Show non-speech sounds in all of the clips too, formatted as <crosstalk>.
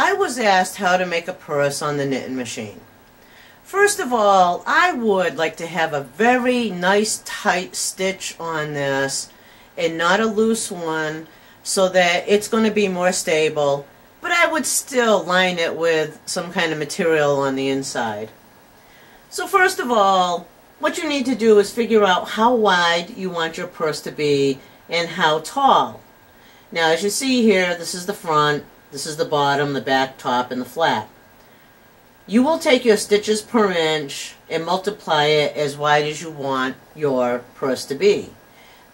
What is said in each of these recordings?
I was asked how to make a purse on the knitting machine. First of all, I would like to have a very nice tight stitch on this and not a loose one so that it's going to be more stable, but I would still line it with some kind of material on the inside. So first of all, what you need to do is figure out how wide you want your purse to be and how tall. Now as you see here, this is the front, this is the bottom, the back, top, and the flap. You will take your stitches per inch and multiply it as wide as you want your purse to be.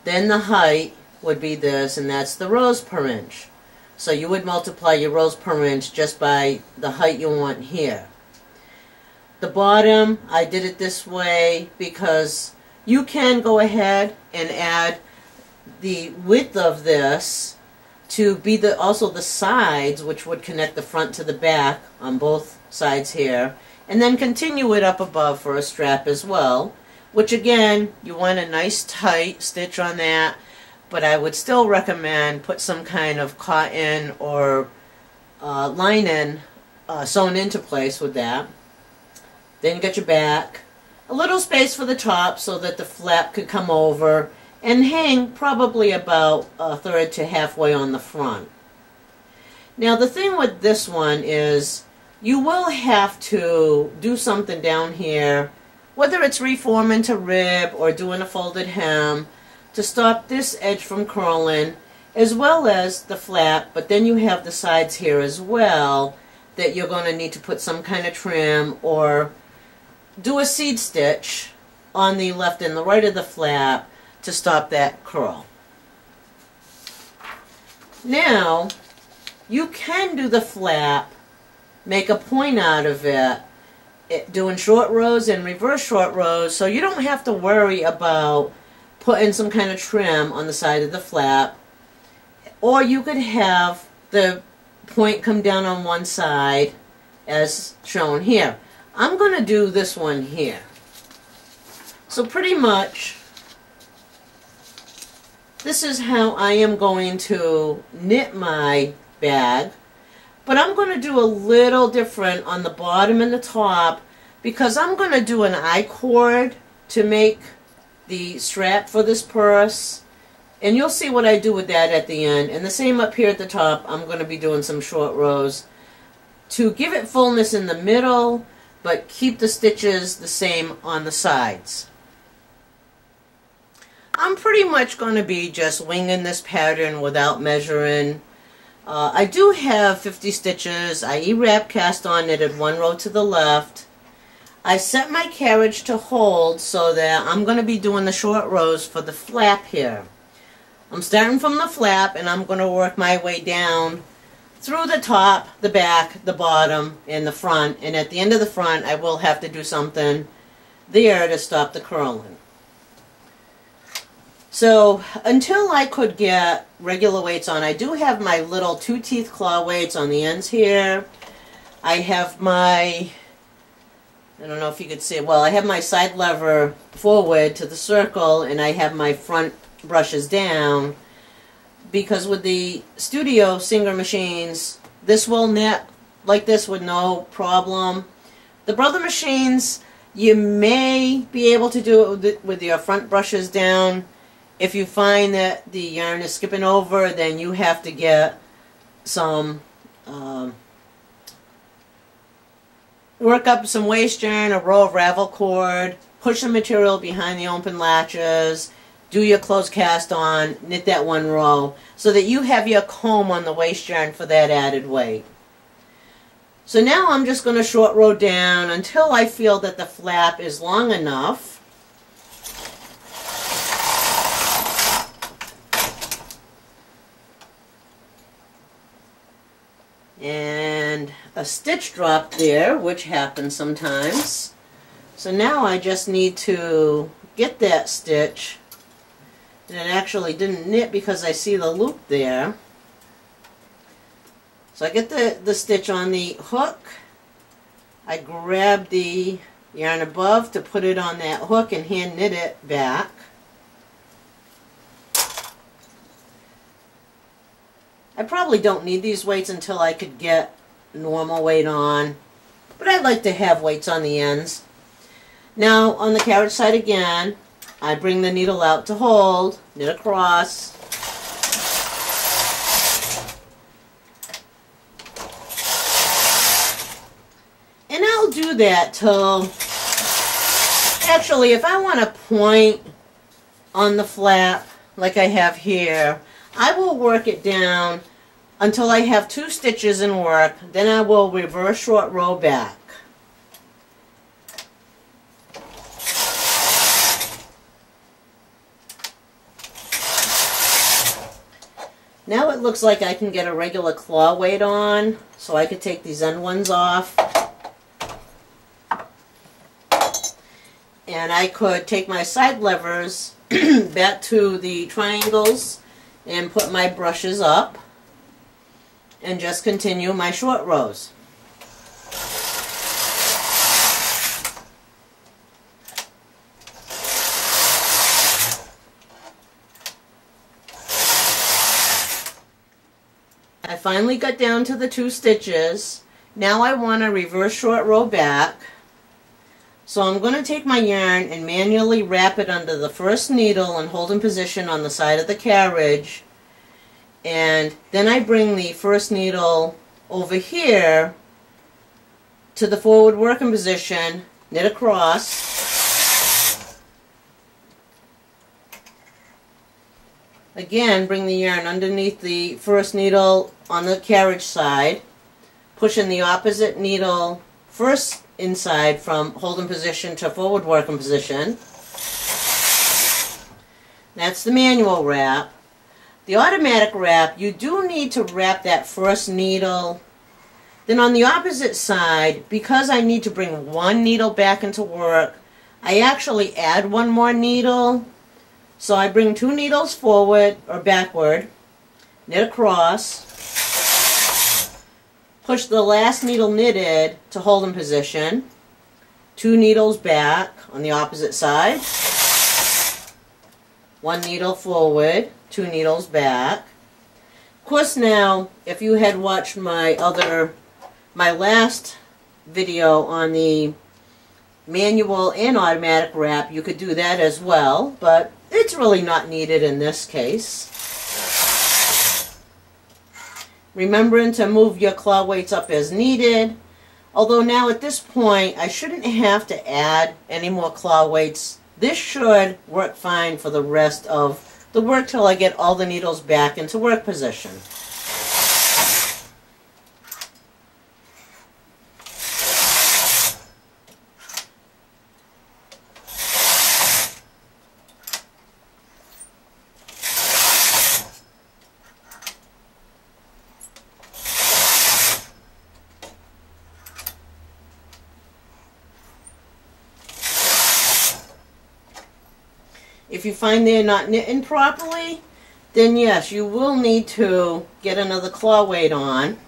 Then the height would be this, and that's the rows per inch. So you would multiply your rows per inch just by the height you want here. The bottom, I did it this way because you can go ahead and add the width of this to be the also the sides, which would connect the front to the back on both sides here, and then continue it up above for a strap as well, which again, you want a nice tight stitch on that, but I would still recommend put some kind of cotton or uh, lining uh, sewn into place with that. Then got your back, a little space for the top so that the flap could come over, and hang probably about a third to halfway on the front. Now the thing with this one is you will have to do something down here, whether it's reforming to rib or doing a folded hem, to stop this edge from curling, as well as the flap, but then you have the sides here as well that you're going to need to put some kind of trim or do a seed stitch on the left and the right of the flap to stop that curl. Now, you can do the flap, make a point out of it, it, doing short rows and reverse short rows, so you don't have to worry about putting some kind of trim on the side of the flap. Or you could have the point come down on one side, as shown here. I'm going to do this one here. So pretty much, this is how I am going to knit my bag. But I'm going to do a little different on the bottom and the top because I'm going to do an I-cord to make the strap for this purse. And you'll see what I do with that at the end. And the same up here at the top, I'm going to be doing some short rows to give it fullness in the middle, but keep the stitches the same on the sides. I'm pretty much going to be just winging this pattern without measuring. Uh, I do have 50 stitches. I E-wrap cast on knitted one row to the left. I set my carriage to hold so that I'm going to be doing the short rows for the flap here. I'm starting from the flap and I'm going to work my way down through the top, the back, the bottom, and the front. And at the end of the front, I will have to do something there to stop the curling. So until I could get regular weights on, I do have my little two teeth claw weights on the ends here. I have my, I don't know if you could see it, well I have my side lever forward to the circle and I have my front brushes down because with the Studio Singer machines, this will knit like this with no problem. The Brother machines, you may be able to do it with your front brushes down if you find that the yarn is skipping over, then you have to get some, um, work up some waste yarn, a row of ravel cord, push the material behind the open latches, do your closed cast on, knit that one row, so that you have your comb on the waste yarn for that added weight. So now I'm just going to short row down until I feel that the flap is long enough and a stitch drop there, which happens sometimes. So now I just need to get that stitch, and it actually didn't knit because I see the loop there. So I get the, the stitch on the hook, I grab the yarn above to put it on that hook and hand knit it back. I probably don't need these weights until I could get normal weight on, but I'd like to have weights on the ends. Now on the carriage side again, I bring the needle out to hold, knit across, and I'll do that till actually if I want to point on the flap like I have here I will work it down until I have two stitches in work then I will reverse short row back Now it looks like I can get a regular claw weight on, so I could take these end ones off. and I could take my side levers <clears throat> back to the triangles and put my brushes up and just continue my short rows. I finally got down to the two stitches. Now I want to reverse short row back so I'm going to take my yarn and manually wrap it under the first needle and hold in position on the side of the carriage. And then I bring the first needle over here to the forward working position, knit across. Again, bring the yarn underneath the first needle on the carriage side, pushing the opposite needle first inside from holding position to forward working position. That's the manual wrap. The automatic wrap, you do need to wrap that first needle. Then on the opposite side, because I need to bring one needle back into work, I actually add one more needle. So I bring two needles forward or backward, knit across, Push the last needle knitted to hold in position. Two needles back on the opposite side. One needle forward, two needles back. Of course now, if you had watched my other, my last video on the manual and automatic wrap, you could do that as well, but it's really not needed in this case. Remembering to move your claw weights up as needed. Although now at this point, I shouldn't have to add any more claw weights. This should work fine for the rest of the work till I get all the needles back into work position. If you find they're not knitting properly, then yes, you will need to get another claw weight on.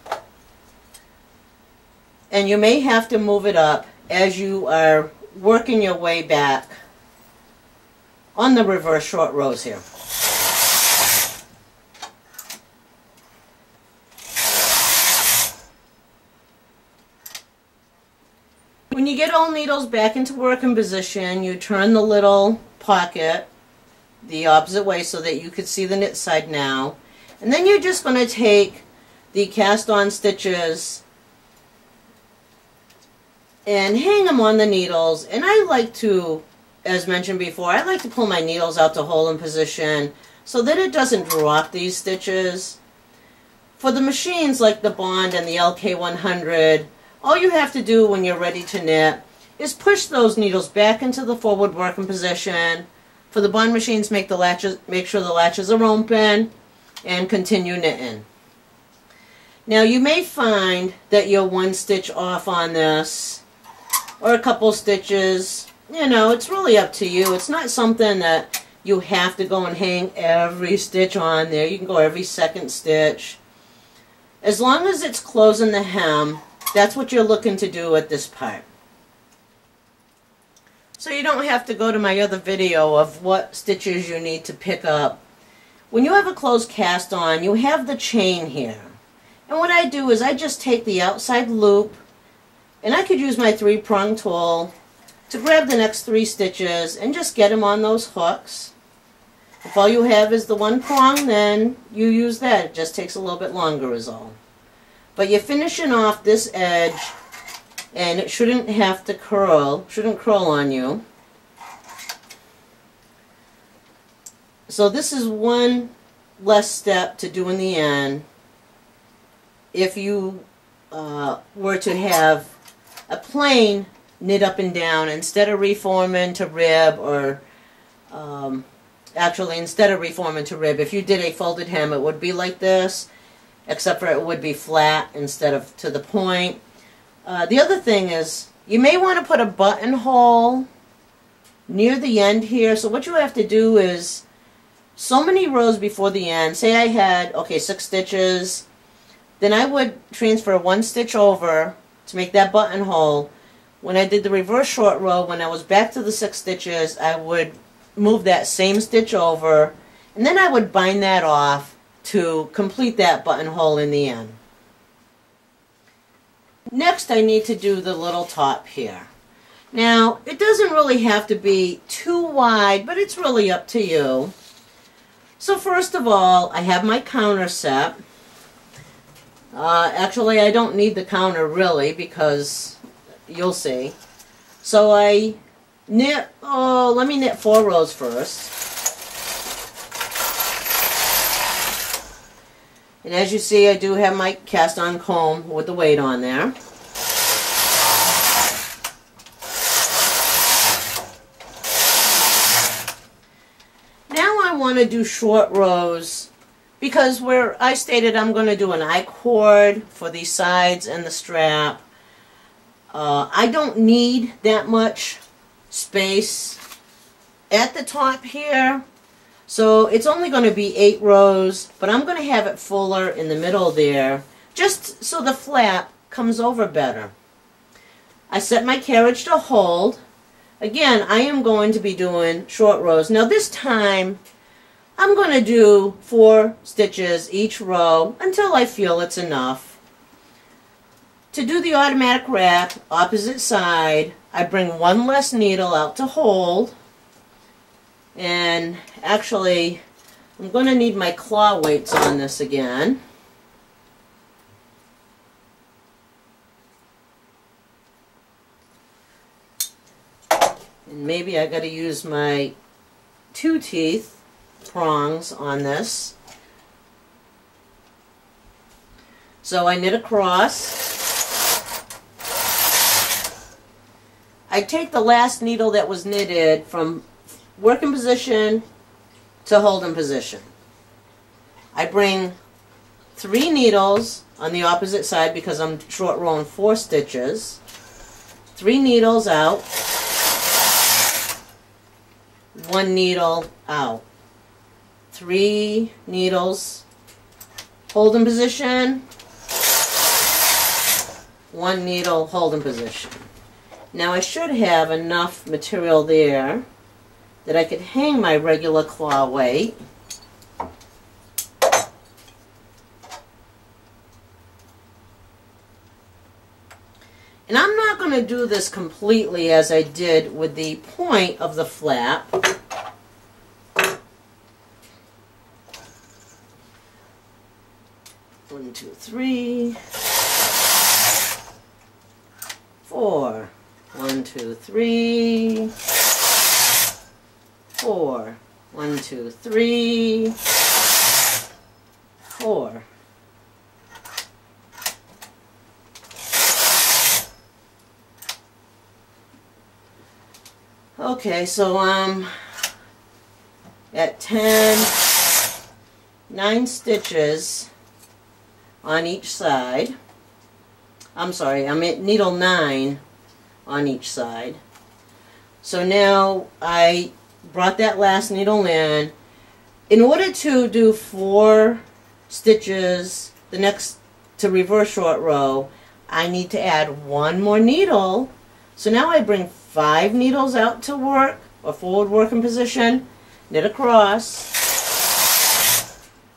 And you may have to move it up as you are working your way back on the reverse short rows here. When you get all needles back into working position, you turn the little pocket the opposite way so that you could see the knit side now. And then you're just going to take the cast on stitches and hang them on the needles. And I like to, as mentioned before, I like to pull my needles out to hold in position so that it doesn't drop these stitches. For the machines like the Bond and the LK100, all you have to do when you're ready to knit is push those needles back into the forward working position for the Bond machines, make the latches, make sure the latches are open and continue knitting. Now you may find that you're one stitch off on this or a couple stitches. You know, it's really up to you. It's not something that you have to go and hang every stitch on there. You can go every second stitch. As long as it's closing the hem, that's what you're looking to do at this part. So you don't have to go to my other video of what stitches you need to pick up. When you have a closed cast on, you have the chain here. And what I do is I just take the outside loop and I could use my three prong tool to grab the next three stitches and just get them on those hooks. If all you have is the one prong, then you use that. It just takes a little bit longer is all. But you're finishing off this edge and it shouldn't have to curl, shouldn't curl on you. So this is one less step to do in the end if you uh, were to have a plain knit up and down instead of reforming to rib or um, actually instead of reforming to rib if you did a folded hem it would be like this except for it would be flat instead of to the point uh, the other thing is you may want to put a buttonhole near the end here so what you have to do is so many rows before the end say I had okay six stitches then I would transfer one stitch over to make that buttonhole when I did the reverse short row, when I was back to the six stitches, I would move that same stitch over, and then I would bind that off to complete that buttonhole in the end. Next, I need to do the little top here. Now, it doesn't really have to be too wide, but it's really up to you. So first of all, I have my counter set. Uh, actually, I don't need the counter really because you'll see. So I knit, oh, let me knit four rows first. And as you see, I do have my cast on comb with the weight on there. Now I want to do short rows because where I stated I'm going to do an I-cord for the sides and the strap. Uh, I don't need that much space at the top here. So it's only going to be eight rows, but I'm going to have it fuller in the middle there, just so the flap comes over better. I set my carriage to hold. Again, I am going to be doing short rows. Now this time, I'm going to do four stitches each row until I feel it's enough. To do the automatic wrap, opposite side, I bring one less needle out to hold. And actually, I'm going to need my claw weights on this again. And maybe I got to use my two teeth prongs on this. So I knit across. I take the last needle that was knitted from working position to holding position. I bring three needles on the opposite side because I'm short rowing four stitches. Three needles out. One needle out. Three needles. Holding position. One needle holding position. Now I should have enough material there that I could hang my regular claw weight. And I'm not going to do this completely as I did with the point of the flap. One, two, three, four. One, two, three, four. One, two, three, four. Okay, so um, at 10, 9 stitches on each side. I'm sorry, I'm at needle 9 on each side. So now I brought that last needle in. In order to do four stitches, the next to reverse short row, I need to add one more needle. So now I bring five needles out to work, or forward working position, knit across,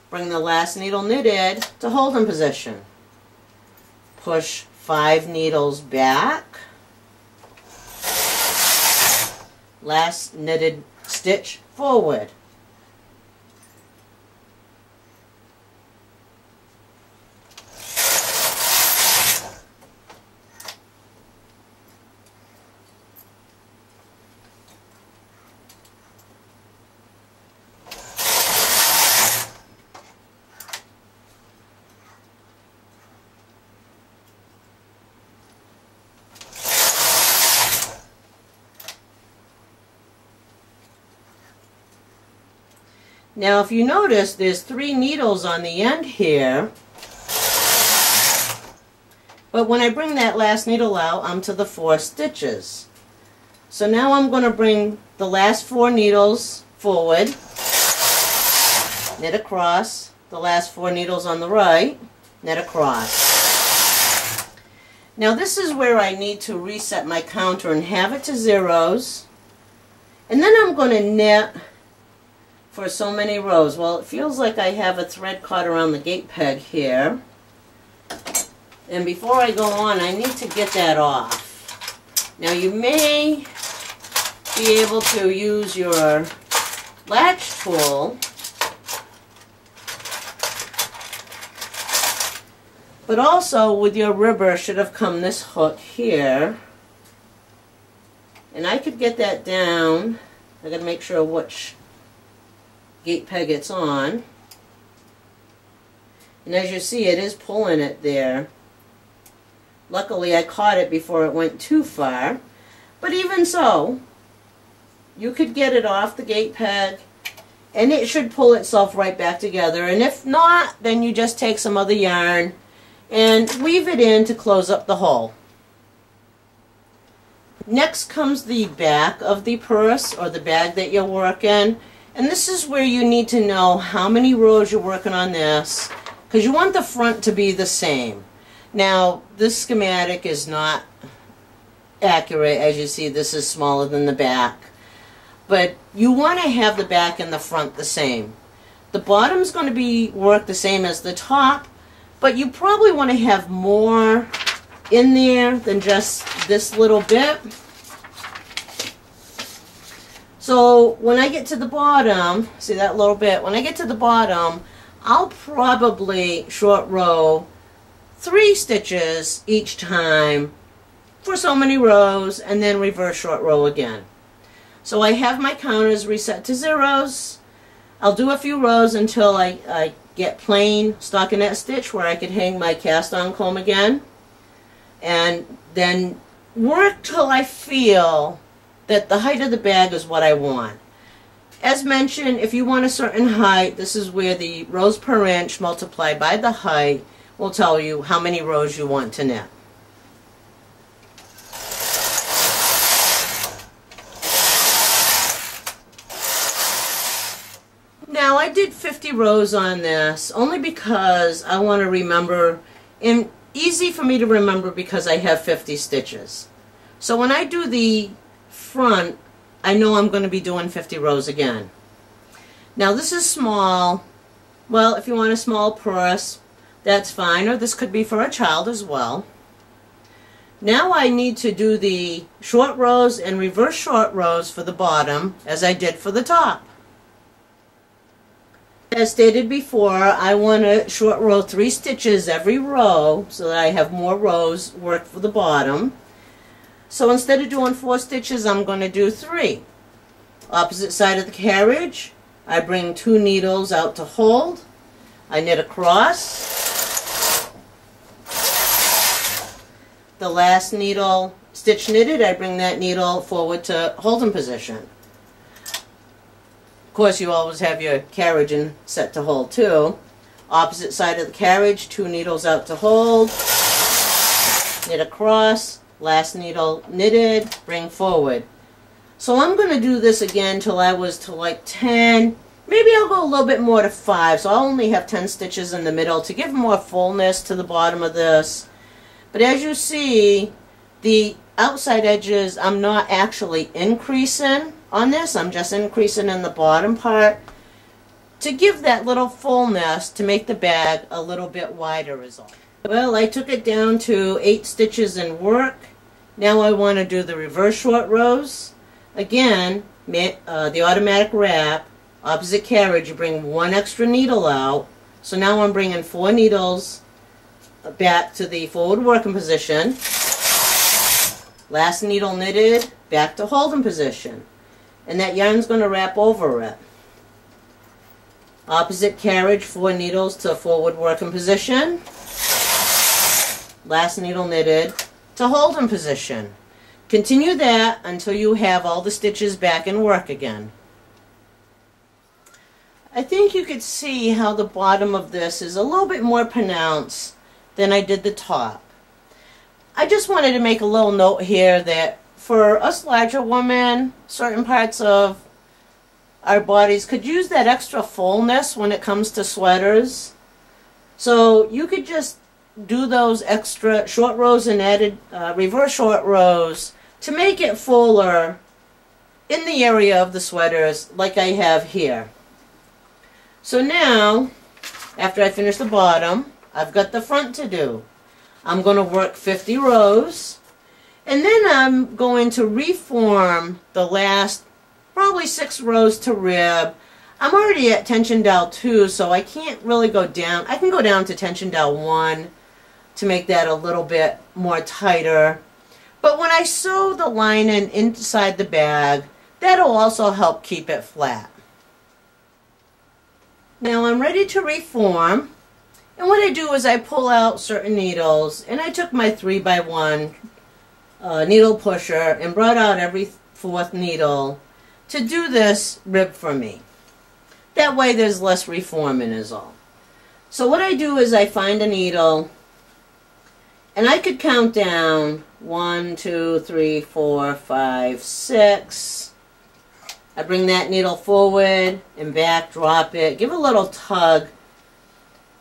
bring the last needle knitted to holding position. push five needles back. Last knitted stitch forward. Now if you notice, there's three needles on the end here. But when I bring that last needle out, I'm to the four stitches. So now I'm going to bring the last four needles forward, knit across, the last four needles on the right, knit across. Now this is where I need to reset my counter and have it to zeros. And then I'm going to knit for so many rows. Well, it feels like I have a thread caught around the gate peg here. And before I go on, I need to get that off. Now you may be able to use your latch tool But also with your ribber should have come this hook here. And I could get that down. I gotta make sure which gate peg it's on. And as you see, it is pulling it there. Luckily, I caught it before it went too far. But even so, you could get it off the gate peg and it should pull itself right back together. And if not, then you just take some other yarn and weave it in to close up the hole. Next comes the back of the purse or the bag that you're working. And this is where you need to know how many rows you're working on this because you want the front to be the same. Now, this schematic is not accurate. As you see, this is smaller than the back. But you want to have the back and the front the same. The bottom is going to be work the same as the top, but you probably want to have more in there than just this little bit. So when I get to the bottom, see that little bit, when I get to the bottom, I'll probably short row three stitches each time for so many rows and then reverse short row again. So I have my counters reset to zeros. I'll do a few rows until I, I get plain stockinette stitch where I could hang my cast on comb again and then work till I feel that the height of the bag is what I want. As mentioned, if you want a certain height, this is where the rows per inch multiplied by the height will tell you how many rows you want to knit. Now I did 50 rows on this only because I want to remember, and easy for me to remember because I have 50 stitches. So when I do the front, I know I'm going to be doing 50 rows again. Now this is small. Well, if you want a small purse, that's fine, or this could be for a child as well. Now I need to do the short rows and reverse short rows for the bottom as I did for the top. As stated before, I want to short row three stitches every row so that I have more rows work for the bottom. So instead of doing four stitches, I'm going to do three. Opposite side of the carriage, I bring two needles out to hold. I knit across. The last needle stitch knitted, I bring that needle forward to holding position Of course, you always have your carriage in set to hold too. Opposite side of the carriage, two needles out to hold. Knit across, last needle knitted, bring forward. So I'm going to do this again till I was to like 10. Maybe I'll go a little bit more to 5, so I'll only have 10 stitches in the middle to give more fullness to the bottom of this. But as you see, the outside edges I'm not actually increasing on this. I'm just increasing in the bottom part to give that little fullness to make the bag a little bit wider is all. Well, I took it down to eight stitches in work. Now I want to do the reverse short rows. Again, uh, the automatic wrap, opposite carriage, you bring one extra needle out. So now I'm bringing four needles back to the forward working position. Last needle knitted, back to holding position. And that yarn's going to wrap over it. Opposite carriage, four needles to forward working position. Last needle knitted to holding position. Continue that until you have all the stitches back in work again. I think you could see how the bottom of this is a little bit more pronounced than I did the top. I just wanted to make a little note here that for us larger women, certain parts of our bodies could use that extra fullness when it comes to sweaters. So you could just do those extra short rows and added uh, reverse short rows to make it fuller in the area of the sweaters like I have here. So now, after I finish the bottom, I've got the front to do. I'm going to work 50 rows, and then I'm going to reform the last probably six rows to rib. I'm already at tension dial 2, so I can't really go down. I can go down to tension dial 1 to make that a little bit more tighter. But when I sew the lining inside the bag, that'll also help keep it flat. Now I'm ready to reform. And what I do is I pull out certain needles, and I took my 3 by one uh, needle pusher and brought out every fourth needle to do this rib for me. That way there's less reforming is all. So what I do is I find a needle and I could count down one, two, three, four, five, six. I bring that needle forward and back, drop it, give a little tug.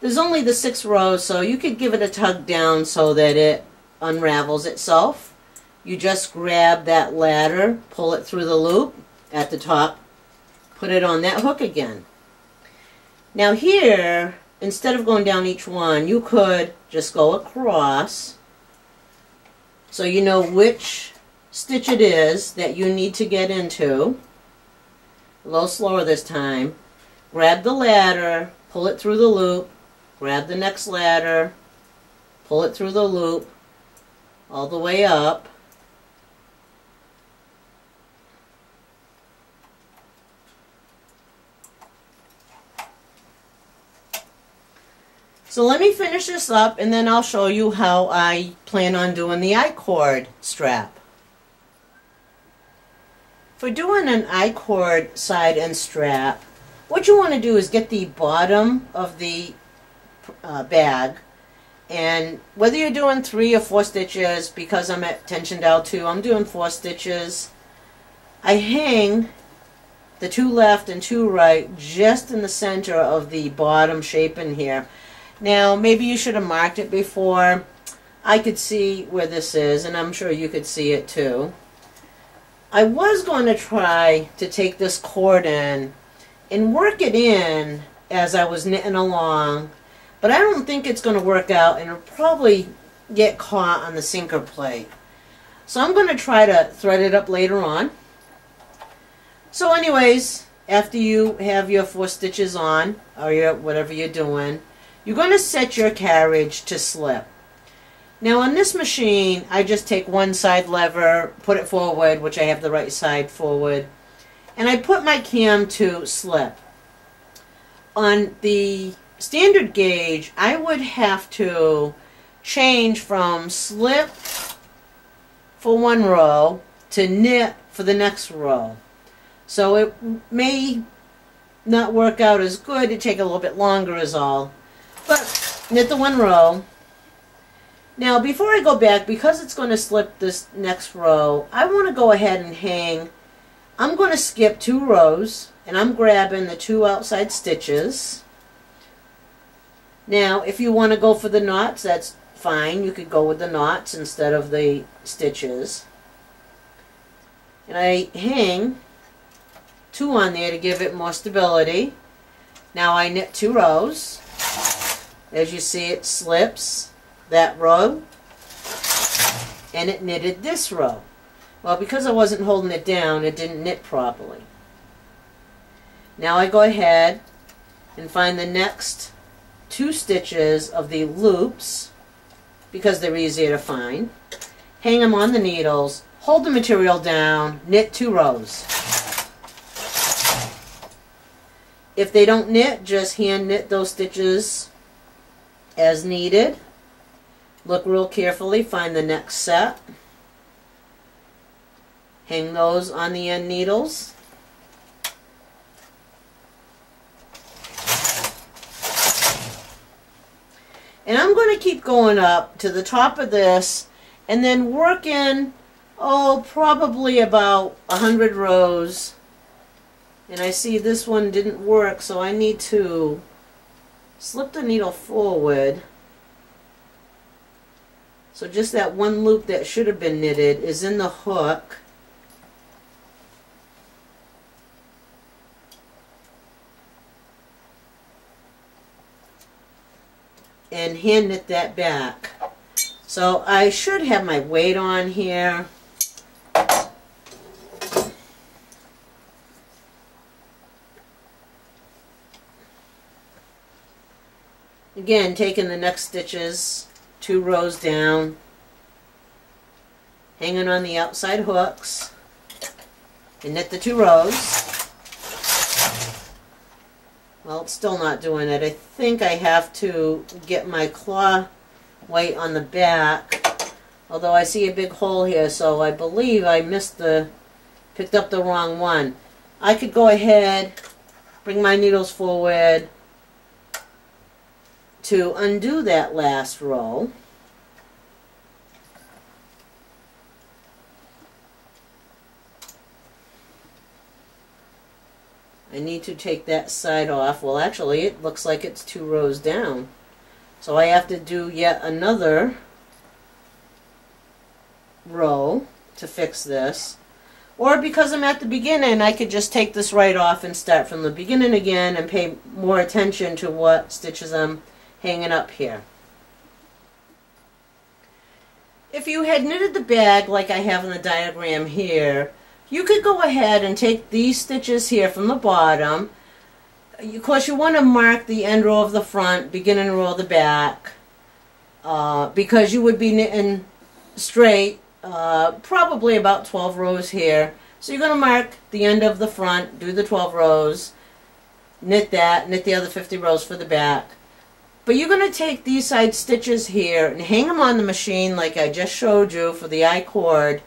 There's only the six rows, so you could give it a tug down so that it unravels itself. You just grab that ladder, pull it through the loop, at the top, put it on that hook again. Now here, instead of going down each one, you could just go across so you know which stitch it is that you need to get into. A little slower this time. Grab the ladder, pull it through the loop, grab the next ladder, pull it through the loop, all the way up, So let me finish this up and then I'll show you how I plan on doing the I-cord strap. For doing an I-cord side and strap, what you want to do is get the bottom of the uh, bag and whether you're doing three or four stitches, because I'm at tension dial 2, I'm doing four stitches. I hang the two left and two right just in the center of the bottom shape in here. Now, maybe you should have marked it before. I could see where this is, and I'm sure you could see it too. I was going to try to take this cord in and work it in as I was knitting along, but I don't think it's going to work out, and it'll probably get caught on the sinker plate. So I'm going to try to thread it up later on. So anyways, after you have your four stitches on, or your whatever you're doing, you're going to set your carriage to slip. Now on this machine, I just take one side lever, put it forward, which I have the right side forward, and I put my cam to slip. On the standard gauge, I would have to change from slip for one row to knit for the next row. So it may not work out as good, it take a little bit longer is all. But knit the one row. Now before I go back, because it's going to slip this next row, I want to go ahead and hang. I'm going to skip two rows and I'm grabbing the two outside stitches. Now if you want to go for the knots, that's fine. You could go with the knots instead of the stitches. And I hang two on there to give it more stability. Now I knit two rows. As you see, it slips that row and it knitted this row. Well, because I wasn't holding it down, it didn't knit properly. Now I go ahead and find the next two stitches of the loops because they're easier to find. Hang them on the needles, hold the material down, knit two rows. If they don't knit, just hand knit those stitches as needed. Look real carefully, find the next set. Hang those on the end needles. And I'm going to keep going up to the top of this and then work in, oh, probably about a 100 rows. And I see this one didn't work, so I need to slip the needle forward. So just that one loop that should have been knitted is in the hook. and hand knit that back. So I should have my weight on here. Again, taking the next stitches, two rows down, hanging on the outside hooks, and knit the two rows. Well, it's still not doing it. I think I have to get my claw weight on the back. Although I see a big hole here, so I believe I missed the, picked up the wrong one. I could go ahead, bring my needles forward to undo that last row. I need to take that side off. Well, actually, it looks like it's two rows down. So I have to do yet another row to fix this. Or because I'm at the beginning, I could just take this right off and start from the beginning again and pay more attention to what stitches I'm hanging up here. If you had knitted the bag like I have in the diagram here, you could go ahead and take these stitches here from the bottom. Of course, you want to mark the end row of the front, beginning row of the back, uh, because you would be knitting straight, uh, probably about 12 rows here. So you're going to mark the end of the front, do the 12 rows, knit that, knit the other 50 rows for the back. But you're going to take these side stitches here and hang them on the machine like I just showed you for the I-cord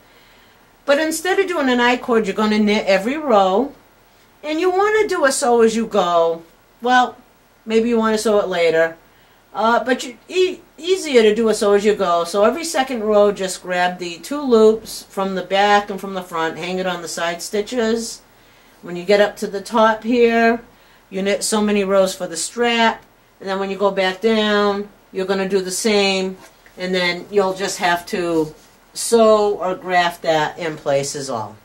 but instead of doing an I-cord, you're going to knit every row. And you want to do a sew as you go. Well, maybe you want to sew it later. Uh, but you, e easier to do a sew as you go. So every second row, just grab the two loops from the back and from the front, hang it on the side stitches. When you get up to the top here, you knit so many rows for the strap. And then when you go back down, you're going to do the same. And then you'll just have to sew or graft that in place is all.